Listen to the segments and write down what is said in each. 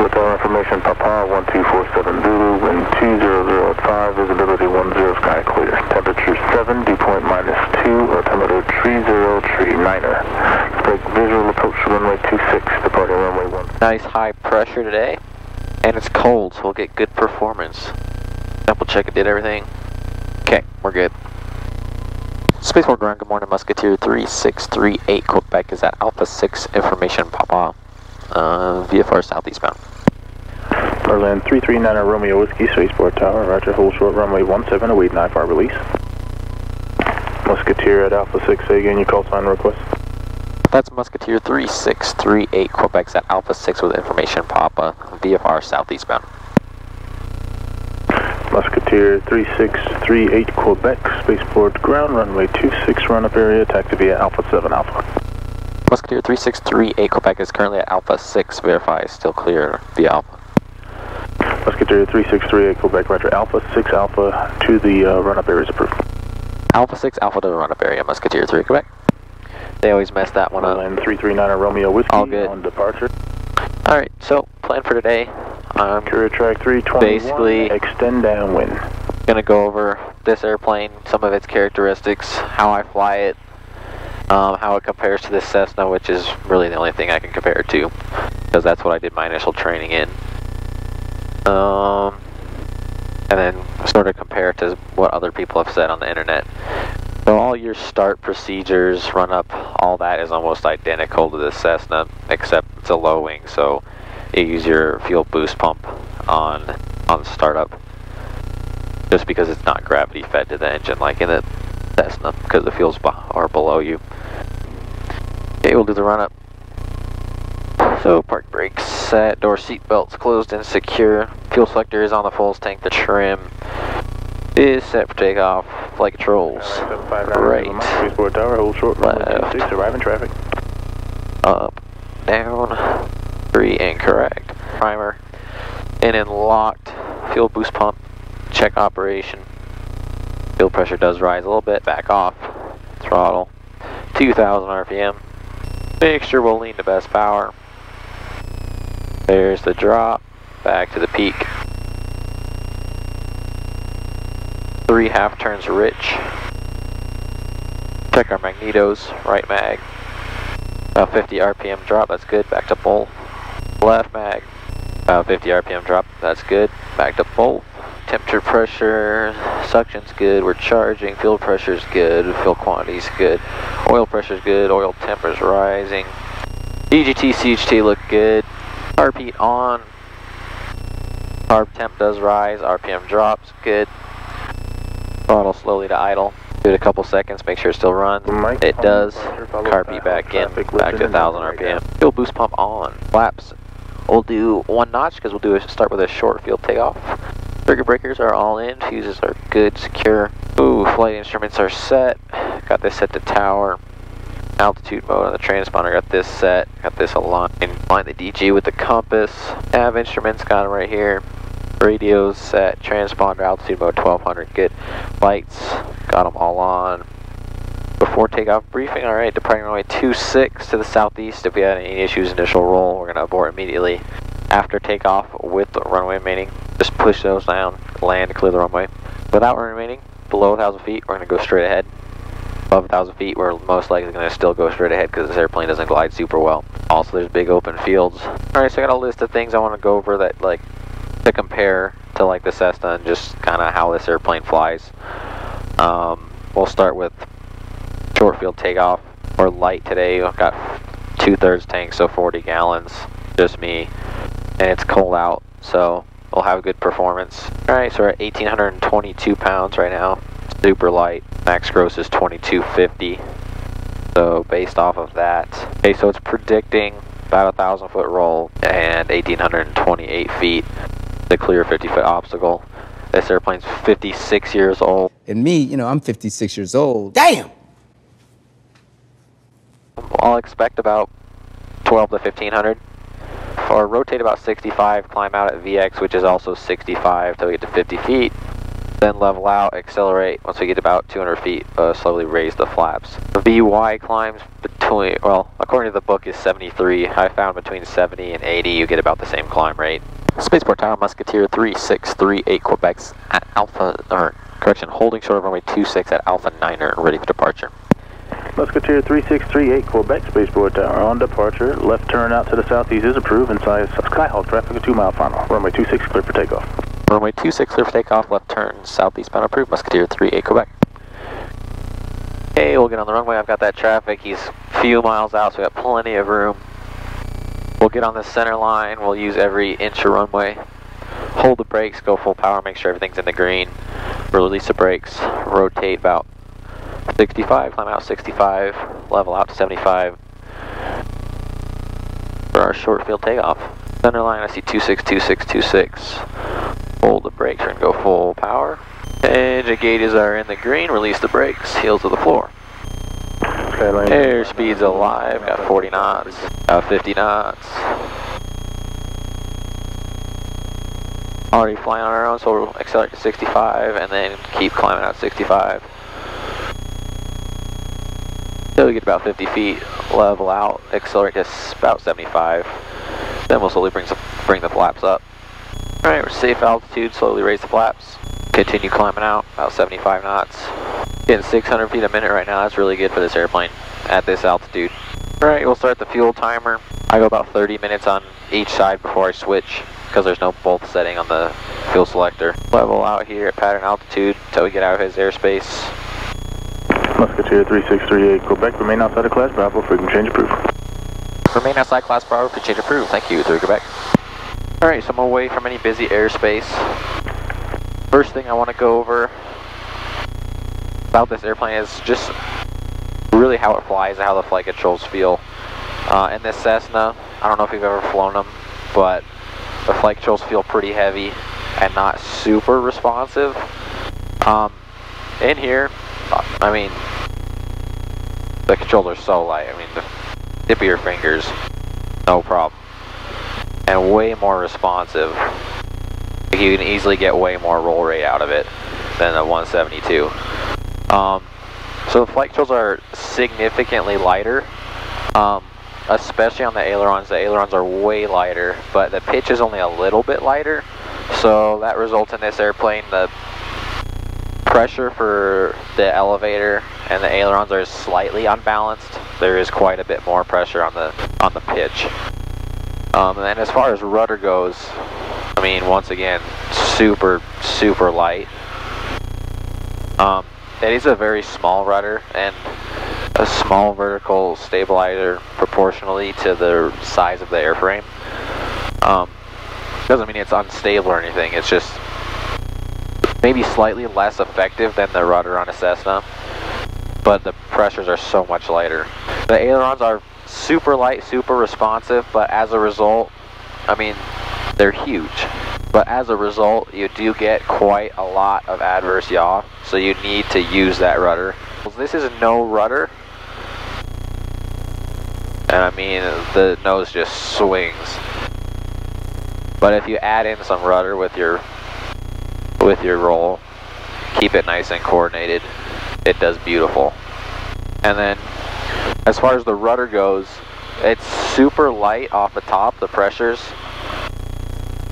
With our information, Papa 1247 Zulu, wind 2005, visibility 10, sky clear. Temperature 7, dew point minus 2, altimeter 30, tree 9er. Break visual approach to runway 26, departing runway 1. Nice high pressure today, and it's cold, so we'll get good performance. Double check it did everything. Okay, we're good. Spaceport ground, good morning, Musketeer 3638, Quebec is at Alpha 6, information Papa, uh, VFR southeastbound. Berlin 339 Romeo Whiskey, Spaceport Tower, roger, hold short runway 17, await NIFAR release. Musketeer at Alpha 6, say again your call sign request. That's Musketeer 3638, Quebec's at Alpha 6 with information Papa, VFR southeastbound. Musketeer 3638 Quebec, Spaceport ground, runway 26, run up area, taxi via Alpha 7 Alpha. Musketeer 3638, Quebec is currently at Alpha 6, verify is still clear via Alpha. Musketeer 3638 Quebec, roger, Alpha 6 Alpha to the uh, run up area is approved. Alpha 6, Alpha to the run-up area, Musketeer 3, Quebec. They always mess that one up. Berlin 339 Romeo Whiskey All good. on departure. Alright, so, plan for today. I'm Career track 321, Basically- extend downwind. gonna go over this airplane, some of its characteristics, how I fly it, um, how it compares to this Cessna, which is really the only thing I can compare it to, because that's what I did my initial training in. Um, and then sort of compare it to what other people have said on the internet. So all your start procedures, run up, all that is almost identical to the Cessna, except it's a low wing, so you use your fuel boost pump on on startup just because it's not gravity fed to the engine like in the Cessna because the fuels are below you. Okay, we'll do the run up. So park brakes set, door seat belts closed and secure. Fuel selector is on the full tank. The trim is set for takeoff. Flight controls. Right. Short Left. 26, arriving traffic. Up, down, three correct, Primer in and locked. Fuel boost pump. Check operation. Fuel pressure does rise a little bit. Back off. Throttle. 2,000 RPM. Mixture will lean to best power. There's the drop. Back to the peak. Three half turns rich. Check our magnetos. Right mag. About 50 RPM drop, that's good. Back to both. Left mag. About 50 RPM drop, that's good. Back to both. Temperature pressure, suction's good. We're charging. Fuel pressure's good. Fuel quantity's good. Oil pressure's good. Oil temperature's rising. EGT, CHT look good. RP on. Carb temp does rise. RPM drops, good. Throttle slowly to idle. Do it a couple seconds, make sure it still runs. Mike, It does. beat back in, back to 1000 and RPM. Fuel boost pump on. Flaps. We'll do one notch because we'll do a, start with a short field takeoff. Circuit breakers are all in. Fuses are good, secure. Ooh, flight instruments are set. Got this set to tower. Altitude mode on the transponder. Got this set. Got this aligned. Align the DG with the compass. Nav instruments got them right here. Radios set. Transponder altitude mode 1200. Good. Lights got them all on before takeoff briefing. All right, departing runway 26 to the southeast. If we had any issues, initial roll, we're going to abort immediately after takeoff with the runway remaining. Just push those down, land, clear the runway. Without remaining, below 1,000 feet, we're going to go straight ahead. Above 1,000 feet, we're most likely going to still go straight ahead because this airplane doesn't glide super well. Also, there's big open fields. All right, so I got a list of things I want to go over that, like, to compare to, like, the Cessna and just kind of how this airplane flies. Um, we'll start with short field takeoff or light today. I've got two thirds tank, so 40 gallons, just me, and it's cold out, so we'll have good performance. All right, so we're at 1,822 pounds right now, super light. Max gross is 2250. So based off of that, okay, so it's predicting about a thousand foot roll and 1,828 feet to clear 50 foot obstacle. This airplane's 56 years old. And me, you know, I'm 56 years old. Damn! I'll expect about 12 to 1500. Or rotate about 65, climb out at VX, which is also 65 till we get to 50 feet. Then level out, accelerate. Once we get about 200 feet, uh, slowly raise the flaps. The VY climbs between, well, according to the book is 73. I found between 70 and 80 you get about the same climb rate. Spaceport Tower Musketeer 3638 Quebec's at Alpha, or correction, holding short of runway 26 at Alpha Niner, ready for departure. Musketeer 3638 Quebec Spaceport Tower on departure. Left turn out to the southeast is approved and size Skyhawk traffic a 2 mile final. Runway 26 clear for takeoff. Runway 26 clear for takeoff, left turn southeastbound approved, Musketeer 38 Quebec. Okay, we'll get on the runway. I've got that traffic. He's a few miles out, so we got plenty of room. We'll get on the center line. We'll use every inch of runway. Hold the brakes, go full power, make sure everything's in the green. Release the brakes, rotate about 65, climb out 65, level out to 75 for our short field takeoff. Center line, I see 262626. Hold the brakes and go full power. Engine gauges are in the green, release the brakes, heels to the floor. Airspeed's alive, got 40 knots, got 50 knots. Already flying on our own, so we'll accelerate to 65 and then keep climbing out 65. Till we get about 50 feet, level out, accelerate to about 75. Then we'll slowly bring, bring the flaps up. Alright, we're safe altitude, slowly raise the flaps. Continue climbing out, about 75 knots. Getting 600 feet a minute right now, that's really good for this airplane at this altitude. Alright, we'll start the fuel timer. I go about 30 minutes on each side before I switch because there's no both setting on the fuel selector. Level out here at pattern altitude until we get out of his airspace. Musketeer 3638 Quebec, remain outside of class Bravo, frequent change approved. Remain outside class Bravo for change approved. Thank you, 3 Quebec. Alright, so I'm away from any busy airspace. First thing I want to go over about this airplane is just really how it flies and how the flight controls feel. Uh, in this Cessna, I don't know if you've ever flown them, but the flight controls feel pretty heavy and not super responsive. Um, in here, I mean, the controls are so light. I mean, the tip of your fingers, no problem. And way more responsive. You can easily get way more roll rate out of it than the 172. Um, so the flight controls are significantly lighter, um, especially on the ailerons. The ailerons are way lighter, but the pitch is only a little bit lighter. So that results in this airplane, the pressure for the elevator and the ailerons are slightly unbalanced. There is quite a bit more pressure on the on the pitch. Um, and as far as rudder goes, I mean, once again, super, super light. Um, it is a very small rudder and a small vertical stabilizer proportionally to the size of the airframe. Um, doesn't mean it's unstable or anything, it's just maybe slightly less effective than the rudder on a Cessna, but the pressures are so much lighter. The ailerons are super light, super responsive, but as a result, I mean, they're huge. But as a result, you do get quite a lot of adverse yaw, so you need to use that rudder. This is no rudder, and I mean, the nose just swings. But if you add in some rudder with your with your roll, keep it nice and coordinated, it does beautiful. And then, as far as the rudder goes, it's super light off the top, the pressures,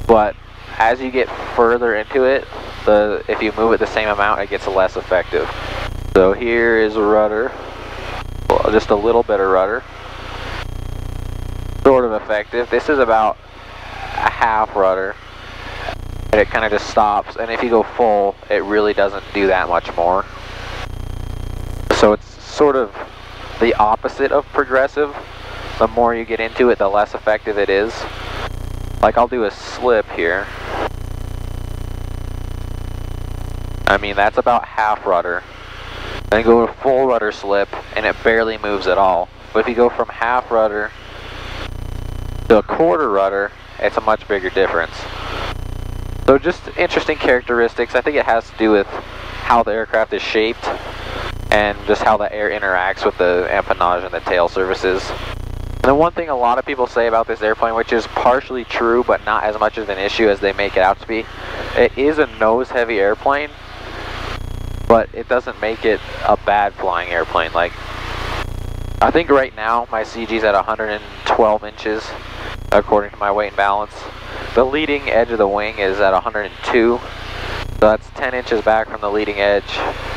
but as you get further into it, the if you move it the same amount, it gets less effective. So here is a rudder, well, just a little bit of rudder, sort of effective. This is about a half rudder, and it kind of just stops. And if you go full, it really doesn't do that much more. So it's sort of the opposite of progressive. The more you get into it, the less effective it is. Like I'll do a slip here. I mean, that's about half rudder. Then go to full rudder slip, and it barely moves at all. But if you go from half rudder to a quarter rudder, it's a much bigger difference. So just interesting characteristics. I think it has to do with how the aircraft is shaped and just how the air interacts with the empennage and the tail surfaces. And the one thing a lot of people say about this airplane, which is partially true but not as much of an issue as they make it out to be, it is a nose-heavy airplane, but it doesn't make it a bad flying airplane. Like, I think right now my CG's at 112 inches, according to my weight and balance. The leading edge of the wing is at 102, so that's 10 inches back from the leading edge,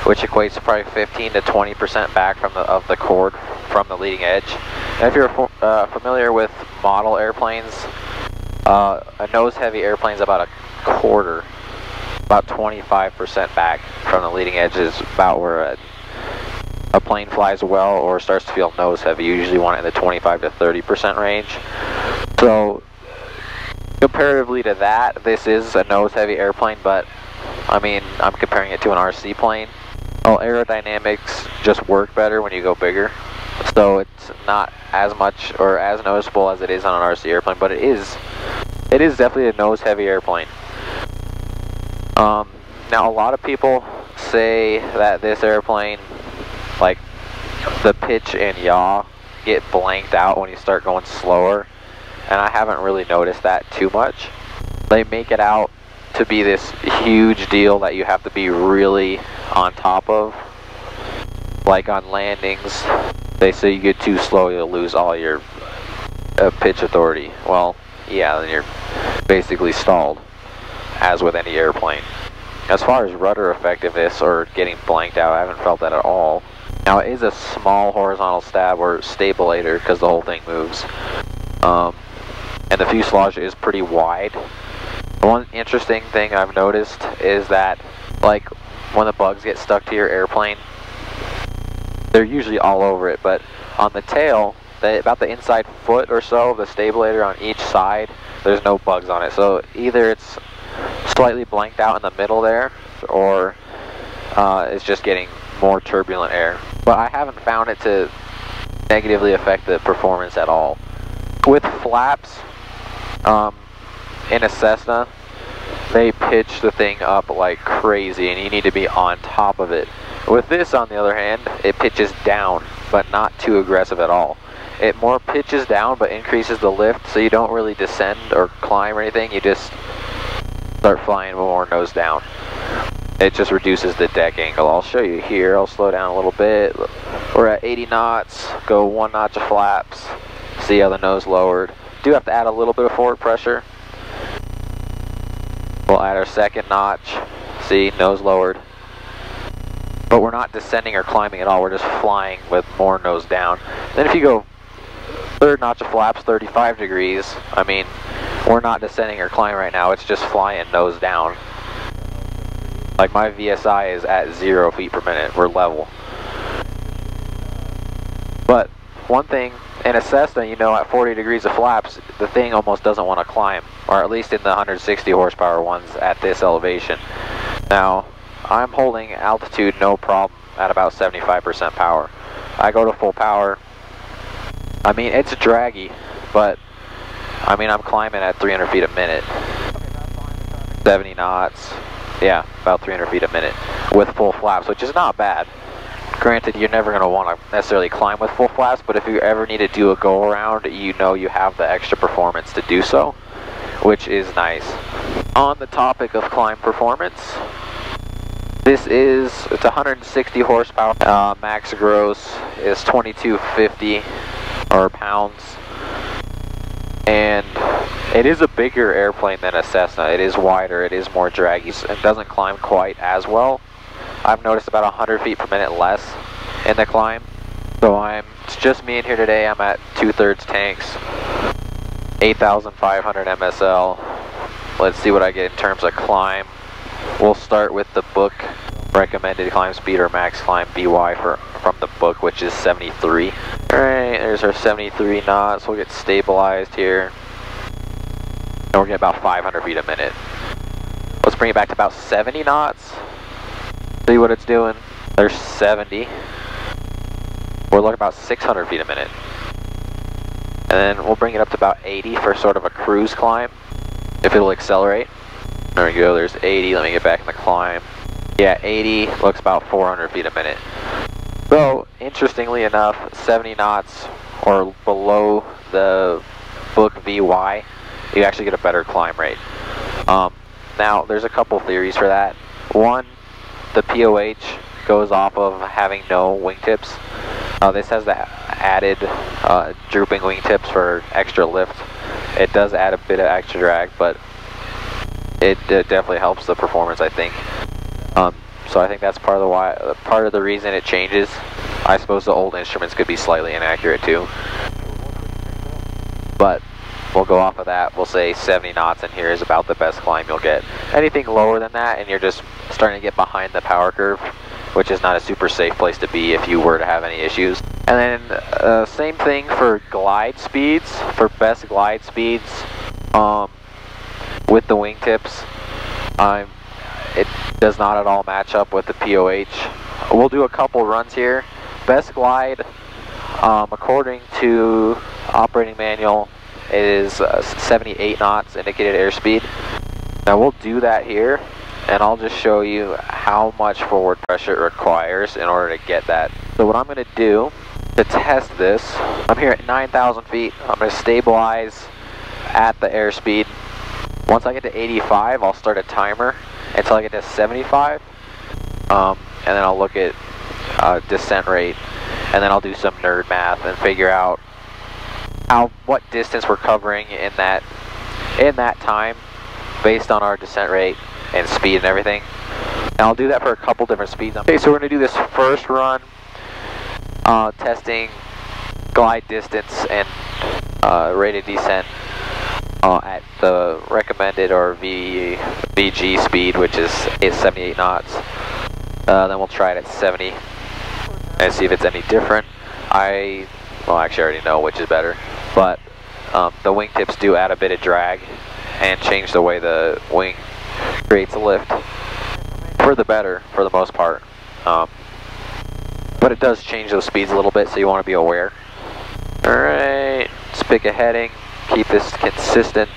which equates to probably 15 to 20% back from the of the chord from the leading edge. And if you're uh, familiar with model airplanes, uh, a nose-heavy airplane is about a quarter, about 25% back from the leading edge is about where a, a plane flies well or starts to feel nose-heavy. You usually want it in the 25 to 30% range. So comparatively to that, this is a nose-heavy airplane, but I mean, I'm comparing it to an RC plane. Well, aerodynamics just work better when you go bigger. So it's not as much or as noticeable as it is on an RC airplane, but it is it is definitely a nose heavy airplane. Um, now a lot of people say that this airplane, like the pitch and yaw, get blanked out when you start going slower, and I haven't really noticed that too much. They make it out to be this huge deal that you have to be really on top of. Like on landings, they say you get too slow, you'll lose all your uh, pitch authority. Well, yeah, then you're basically stalled, as with any airplane. As far as rudder effectiveness or getting blanked out, I haven't felt that at all. Now it is a small horizontal stab or stabilator because the whole thing moves. Um, and the fuselage is pretty wide. One interesting thing I've noticed is that like when the bugs get stuck to your airplane, they're usually all over it, but on the tail, about the inside foot or so of the stabilator on each side, there's no bugs on it. So either it's slightly blanked out in the middle there, or uh, it's just getting more turbulent air. But I haven't found it to negatively affect the performance at all. With flaps, um, in a Cessna, they pitch the thing up like crazy and you need to be on top of it. With this, on the other hand, it pitches down, but not too aggressive at all. It more pitches down, but increases the lift, so you don't really descend or climb or anything. You just start flying more nose down. It just reduces the deck angle. I'll show you here. I'll slow down a little bit. We're at 80 knots. Go one notch of flaps. See how the nose lowered. Do have to add a little bit of forward pressure. We'll add our second notch. See, nose lowered. But we're not descending or climbing at all. We're just flying with more nose down. Then if you go third notch of flaps, 35 degrees, I mean, we're not descending or climbing right now. It's just flying nose down. Like my VSI is at zero feet per minute. We're level. But one thing in a Cessna, you know, at 40 degrees of flaps, the thing almost doesn't want to climb, or at least in the 160 horsepower ones at this elevation. Now, I'm holding altitude no problem at about 75% power. I go to full power. I mean, it's draggy, but I mean, I'm climbing at 300 feet a minute. 70 knots. Yeah, about 300 feet a minute with full flaps, which is not bad. Granted, you're never going to want to necessarily climb with full flaps, but if you ever need to do a go around, you know you have the extra performance to do so, which is nice. On the topic of climb performance, this is, it's 160 horsepower. Uh, max gross is 2250 or pounds. And it is a bigger airplane than a Cessna. It is wider, it is more draggy, it doesn't climb quite as well. I've noticed about 100 feet per minute less in the climb. So I'm, it's just me in here today. I'm at two-thirds tanks, 8,500 MSL. Let's see what I get in terms of climb. We'll start with the book recommended climb speed or max climb VY for from the book, which is 73. All right, there's our 73 knots. We'll get stabilized here. And we're getting about 500 feet a minute. Let's bring it back to about 70 knots. See what it's doing. There's 70. We're looking about 600 feet a minute. And then we'll bring it up to about 80 for sort of a cruise climb, if it'll accelerate. There we go, there's 80. Let me get back in the climb. Yeah, 80 looks about 400 feet a minute. So, interestingly enough, 70 knots or below the book VY, you actually get a better climb rate. Um, now, there's a couple theories for that. One, the POH goes off of having no wingtips. Uh, this has the added uh, drooping wingtips for extra lift. It does add a bit of extra drag, but it, it definitely helps the performance, I think. Um, so I think that's part of the why, part of the reason it changes. I suppose the old instruments could be slightly inaccurate too. But we'll go off of that. We'll say 70 knots in here is about the best climb you'll get. Anything lower than that and you're just starting to get behind the power curve, which is not a super safe place to be if you were to have any issues. And then uh, same thing for glide speeds, for best glide speeds um, with the wingtips. Um, it does not at all match up with the POH. We'll do a couple runs here. Best glide, um, according to operating manual, is uh, 78 knots indicated airspeed. Now we'll do that here and I'll just show you how much forward pressure it requires in order to get that. So what I'm going to do to test this, I'm here at 9,000 feet. I'm going to stabilize at the airspeed. Once I get to 85, I'll start a timer until I get to 75. Um, and then I'll look at uh, descent rate and then I'll do some nerd math and figure out how what distance we're covering in that in that time based on our descent rate and speed and everything. And I'll do that for a couple different speeds. Okay, so we're going to do this first run uh, testing glide distance and uh, rated descent uh, at the recommended or v, VG speed, which is 78 knots. Uh, then we'll try it at 70 and see if it's any different. I, well actually I already know which is better, but um, the wingtips do add a bit of drag and change the way the wing creates a lift for the better for the most part. Um, but it does change those speeds a little bit so you want to be aware. Alright, let's pick a heading, keep this consistent.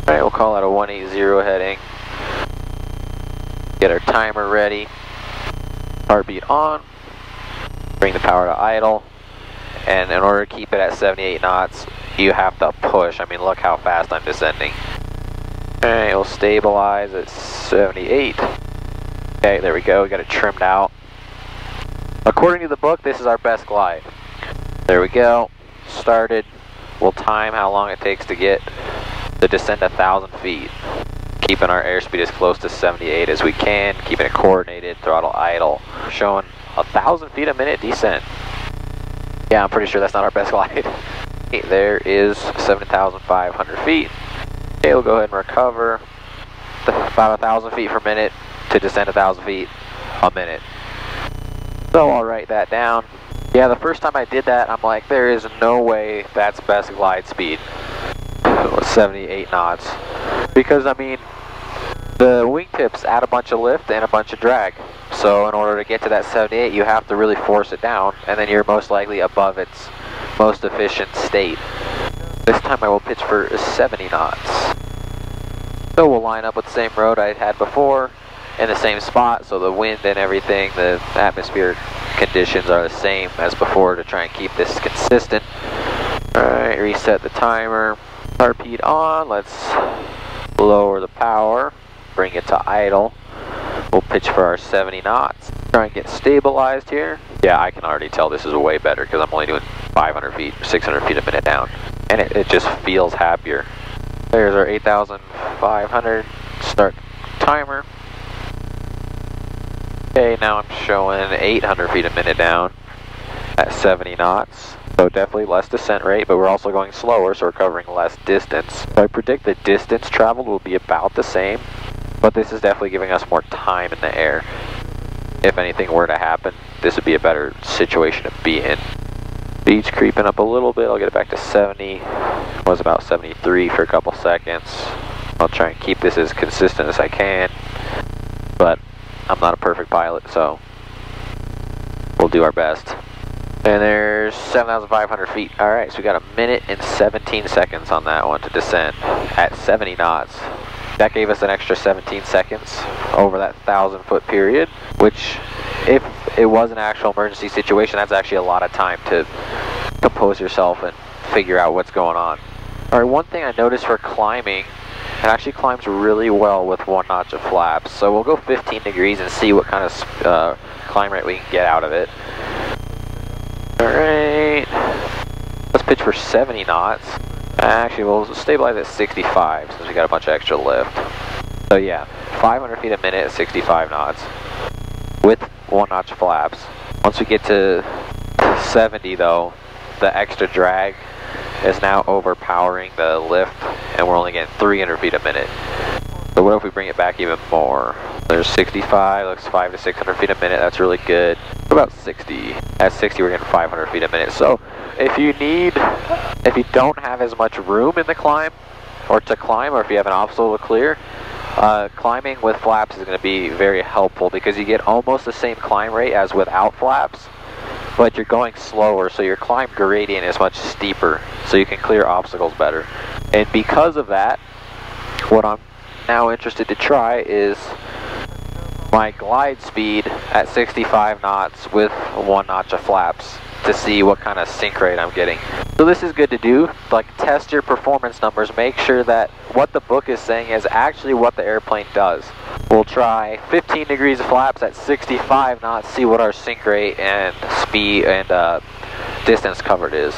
Alright, we'll call it a 180 heading. Get our timer ready. Heartbeat on. Bring the power to idle. And in order to keep it at 78 knots, you have to push. I mean, look how fast I'm descending. Alright, we'll stabilize at 78. Okay, there we go, we got it trimmed out. According to the book, this is our best glide. There we go, started. We'll time how long it takes to get to descend a thousand feet. Keeping our airspeed as close to 78 as we can, keeping it coordinated, throttle idle. Showing a thousand feet a minute descent. Yeah, I'm pretty sure that's not our best glide. there is 7,500 feet. Okay, we'll go ahead and recover about a thousand feet per minute to descend thousand feet a minute. So I'll write that down. Yeah, the first time I did that, I'm like, there is no way that's best glide speed. 78 knots. Because, I mean, the wingtips add a bunch of lift and a bunch of drag. So in order to get to that 78, you have to really force it down, and then you're most likely above its most efficient state. This time I will pitch for 70 knots. So we'll line up with the same road I had before in the same spot, so the wind and everything, the atmosphere conditions are the same as before to try and keep this consistent. Alright, reset the timer. Heartbeat on, let's lower the power, bring it to idle. We'll pitch for our 70 knots. Try and get stabilized here. Yeah, I can already tell this is way better because I'm only doing 500 feet, 600 feet a minute down. And it, it just feels happier. There's our 8,500. Start timer. Okay, now I'm showing 800 feet a minute down at 70 knots. So definitely less descent rate, but we're also going slower, so we're covering less distance. So I predict the distance traveled will be about the same, but this is definitely giving us more time in the air. If anything were to happen, this would be a better situation to be in. Speed's creeping up a little bit, I'll get it back to 70. Was about 73 for a couple seconds. I'll try and keep this as consistent as I can, but I'm not a perfect pilot, so we'll do our best. And there's 7,500 feet. All right, so we got a minute and 17 seconds on that one to descend at 70 knots. That gave us an extra 17 seconds over that 1,000 foot period, which if it was an actual emergency situation, that's actually a lot of time to compose yourself and figure out what's going on. All right, one thing I noticed for climbing It actually climbs really well with one notch of flaps. So we'll go 15 degrees and see what kind of uh, climb rate we can get out of it. Alright. Let's pitch for 70 knots. Actually, we'll stabilize at 65 since we got a bunch of extra lift. So yeah, 500 feet a minute at 65 knots with one notch flaps. Once we get to 70 though, the extra drag is now overpowering the lift and we're only getting 300 feet a minute. So what if we bring it back even more? There's 65, looks 5 to 600 feet a minute, that's really good. About 60? At 60 we're getting 500 feet a minute. So if you need, if you don't have as much room in the climb, or to climb, or if you have an obstacle to clear, uh, climbing with flaps is going to be very helpful because you get almost the same climb rate as without flaps, but you're going slower, so your climb gradient is much steeper, so you can clear obstacles better. And because of that, what I'm now interested to try is my glide speed at 65 knots with one notch of flaps to see what kind of sink rate I'm getting. So this is good to do, like test your performance numbers, make sure that what the book is saying is actually what the airplane does. We'll try 15 degrees of flaps at 65 knots, see what our sink rate and speed and uh, distance covered is.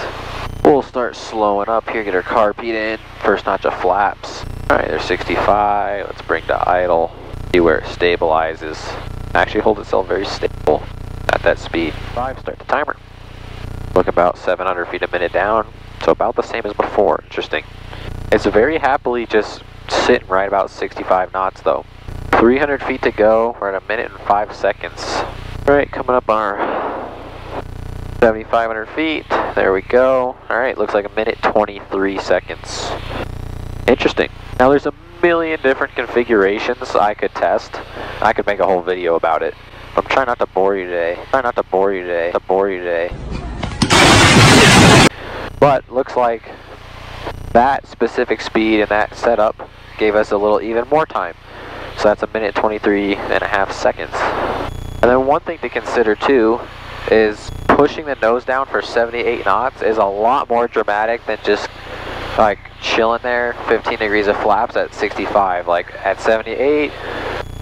We'll start slowing up here, get our carb heat in, first notch of flaps. All right, there's 65, let's bring to idle, see where it stabilizes. Actually hold itself very stable at that speed. Five, start the timer. Look about 700 feet a minute down, so about the same as before, interesting. It's very happily just sitting right about 65 knots though. 300 feet to go, we're at a minute and five seconds. All right, coming up on our 7,500 feet, there we go. All right, looks like a minute 23 seconds. Interesting. Now there's a million different configurations I could test. I could make a whole video about it. I'm trying not to bore you today. Try not to bore you today. To bore you today. But looks like that specific speed and that setup gave us a little even more time. So that's a minute 23 and a half seconds. And then one thing to consider too is pushing the nose down for 78 knots is a lot more dramatic than just like chilling there 15 degrees of flaps at 65 like at 78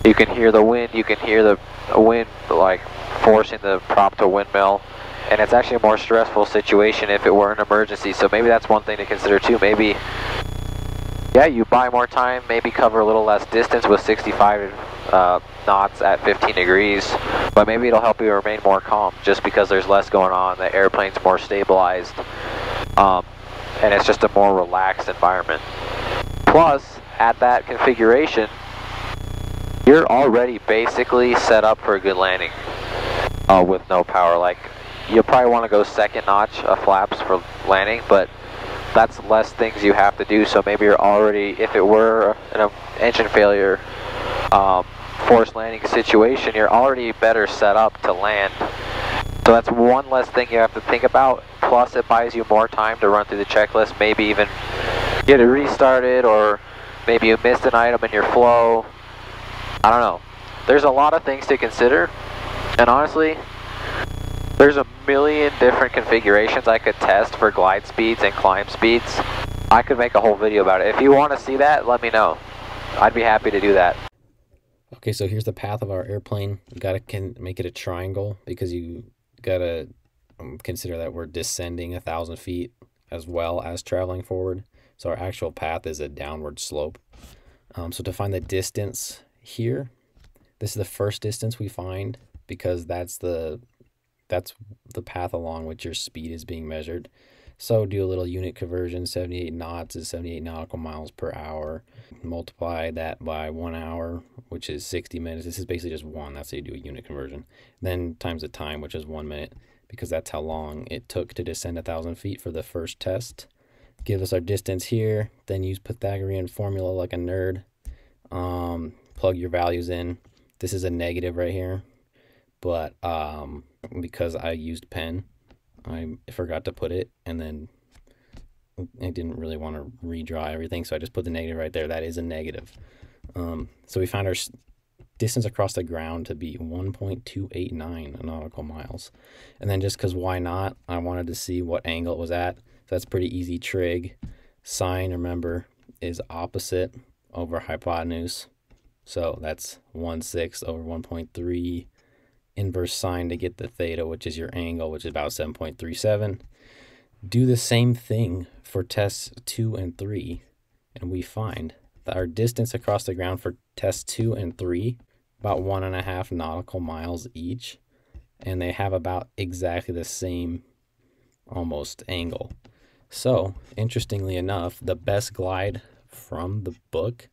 you can hear the wind you can hear the wind like forcing the prop to windmill and it's actually a more stressful situation if it were an emergency so maybe that's one thing to consider too maybe yeah you buy more time maybe cover a little less distance with 65 uh, knots at 15 degrees but maybe it'll help you remain more calm just because there's less going on the airplane's more stabilized um, and it's just a more relaxed environment plus at that configuration you're already basically set up for a good landing uh, with no power like you'll probably want to go second notch of flaps for landing, but that's less things you have to do. So maybe you're already, if it were an engine failure, um, forced landing situation, you're already better set up to land. So that's one less thing you have to think about. Plus, it buys you more time to run through the checklist. Maybe even get it restarted, or maybe you missed an item in your flow. I don't know. There's a lot of things to consider, and honestly, there's a million different configurations I could test for glide speeds and climb speeds. I could make a whole video about it. If you want to see that, let me know. I'd be happy to do that. Okay, so here's the path of our airplane. You gotta can make it a triangle because you gotta um, consider that we're descending a thousand feet as well as traveling forward. So our actual path is a downward slope. Um, so to find the distance here, this is the first distance we find because that's the that's the path along which your speed is being measured. So do a little unit conversion, 78 knots is 78 nautical miles per hour. Multiply that by one hour, which is 60 minutes. This is basically just one, that's how you do a unit conversion. Then times the time, which is one minute, because that's how long it took to descend a thousand feet for the first test. Give us our distance here, then use Pythagorean formula like a nerd. Um, plug your values in. This is a negative right here, but um, because I used pen. I forgot to put it, and then I didn't really want to redraw everything, so I just put the negative right there. That is a negative. Um, so we found our distance across the ground to be 1.289 nautical miles. And then just because why not, I wanted to see what angle it was at. So that's pretty easy trig. Sine, remember, is opposite over hypotenuse. So that's 1 6 over 1.3 inverse sine to get the theta, which is your angle, which is about 7.37. Do the same thing for tests 2 and 3, and we find that our distance across the ground for tests 2 and 3, about one and a half nautical miles each, and they have about exactly the same almost angle. So, interestingly enough, the best glide from the book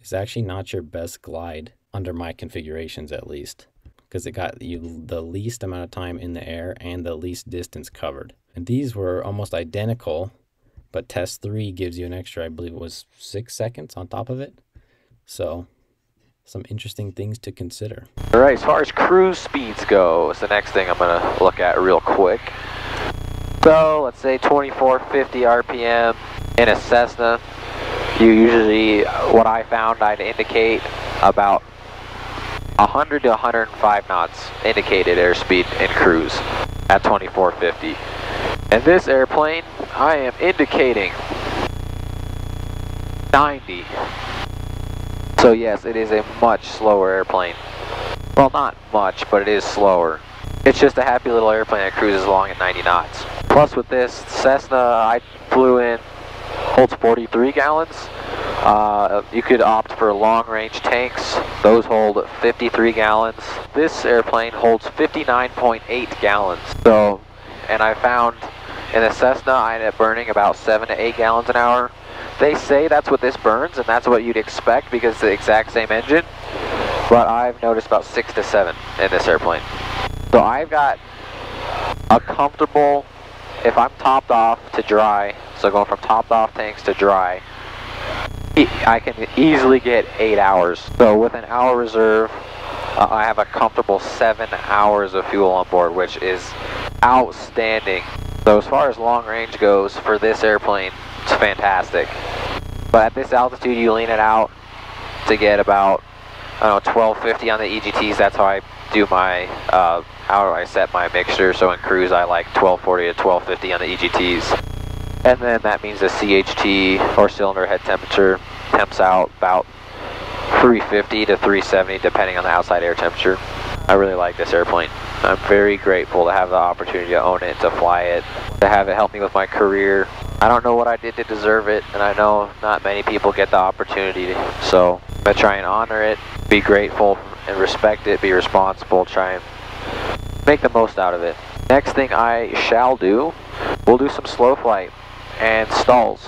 is actually not your best glide under my configurations at least because it got you the least amount of time in the air and the least distance covered. And these were almost identical, but test three gives you an extra, I believe it was six seconds on top of it. So some interesting things to consider. All right, as far as cruise speeds go, is the next thing I'm gonna look at real quick. So let's say 2450 RPM in a Cessna. You usually, what I found, I'd indicate about 100 to 105 knots indicated airspeed in cruise at 2450. And this airplane, I am indicating 90. So yes, it is a much slower airplane. Well, not much, but it is slower. It's just a happy little airplane that cruises along at 90 knots. Plus with this Cessna I flew in holds 43 gallons. Uh, you could opt for long range tanks. Those hold 53 gallons. This airplane holds 59.8 gallons. So, and I found in the Cessna I ended up burning about 7 to 8 gallons an hour. They say that's what this burns and that's what you'd expect because it's the exact same engine. But I've noticed about 6 to 7 in this airplane. So I've got a comfortable, if I'm topped off to dry, so going from topped off tanks to dry, I can easily get eight hours. So with an hour reserve, uh, I have a comfortable seven hours of fuel on board, which is outstanding. So as far as long range goes for this airplane, it's fantastic. But at this altitude, you lean it out to get about, I don't know, 1250 on the EGTs. That's how I do my, uh, how I set my mixture. So in cruise, I like 1240 to 1250 on the EGTs. And then that means the CHT or cylinder head temperature temps out about 350 to 370 depending on the outside air temperature. I really like this airplane. I'm very grateful to have the opportunity to own it, to fly it, to have it help me with my career. I don't know what I did to deserve it, and I know not many people get the opportunity, so to try and honor it, be grateful and respect it, be responsible, try and make the most out of it. Next thing I shall do, we'll do some slow flight and stalls.